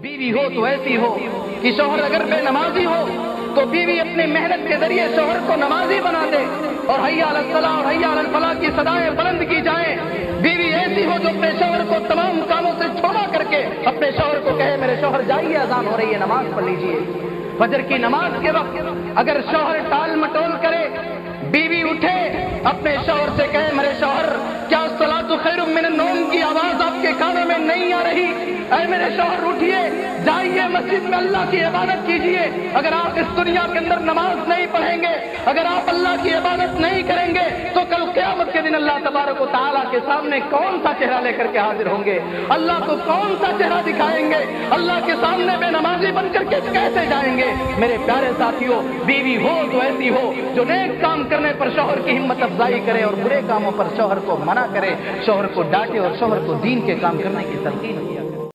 بیوی ہو تو ایسی ہو کہ شوہر اگر بے نمازی ہو تو بیوی اپنی محنت کے ذریعے شوہر کو نمازی بنا دے اور حیا الصلاح اور حیا الفلاح کی صدایں بلند کی جائیں۔ بیوی ایسی ہو جو اپنے شوہر کو تمام کاموں سے چھوڑا کر کے اپنے شوہر کو کہے، میرے شوہر، جائیے، اذان ہو رہی ہے، نماز پڑھ لیجیے فجر کی نماز کے وقت اگر شوہر ٹال مٹول کرے، بیوی اٹھے، اپنے شوہر سے کہے، میرے شوہر، کیا سلا خیر من النوم کی آواز آپ کے کانوں میں نہیں آ رہی؟ اے میرے شوہر، اٹھیے، جائیے مسجد میں، اللہ کی عبادت کیجیے۔ اگر آپ اس دنیا کے اندر نماز نہیں پڑھیں گے، اگر آپ اللہ کی عبادت نہیں کریں گے، تو کل قیامت کے دن اللہ تبارک و تعالیٰ کے سامنے کون سا چہرہ لے کر کے حاضر ہوں گے؟ اللہ کو کون سا چہرہ دکھائیں گے؟ اللہ کے سامنے بے نمازی بن کر کے کیسے جائیں گے؟ میرے پیارے ساتھیوں، بیوی ہو تو ایسی ہو جو نیک کام کرنے پر شوہر کی ہمت افزائی کرے اور برے کاموں پر شوہر کو منع کرے، شوہر کو ڈانٹے اور شوہر کو دین کے کام کرنے کی تلقین کیا